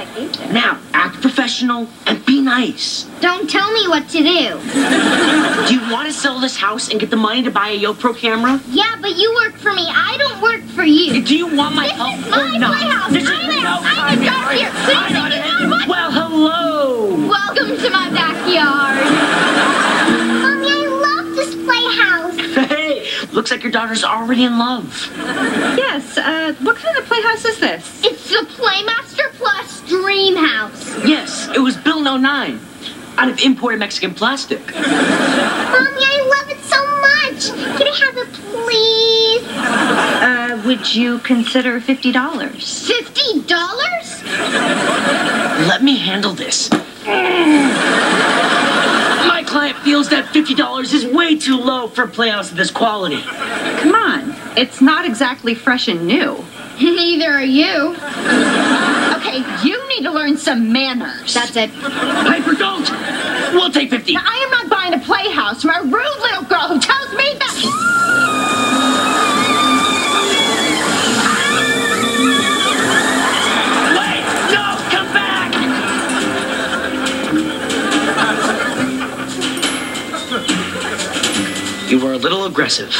Okay. Now, act professional and be nice. Don't tell me what to do. Do you want to sell this house and get the money to buy a GoPro camera? Yeah, but you work for me. I don't work for you. Do you want my This help is or my not? playhouse. This is I'm a- no I'm time the yet. here. I'm Please not take it. Well, hello. Welcome to my backyard. Mommy, I love this playhouse. Hey, looks like your daughter's already in love. Yes, uh, what kind of playhouse is this? It's the Playmaster Plus Dream House. Yes, it was built in 09 out of imported Mexican plastic. Mommy, I love it so much. Can I have it, please? Uh, would you consider $50? Fifty dollars? Let me handle this. My client feels that $50 is way too low for a playhouse of this quality. Come on, it's not exactly fresh and new. Neither are you. Okay, you need to learn some manners. That's it. Piper, don't! We'll take 50. Now, I am not buying a playhouse from a rude little girl who tells me that. Wait! No! Come back! You were a little aggressive.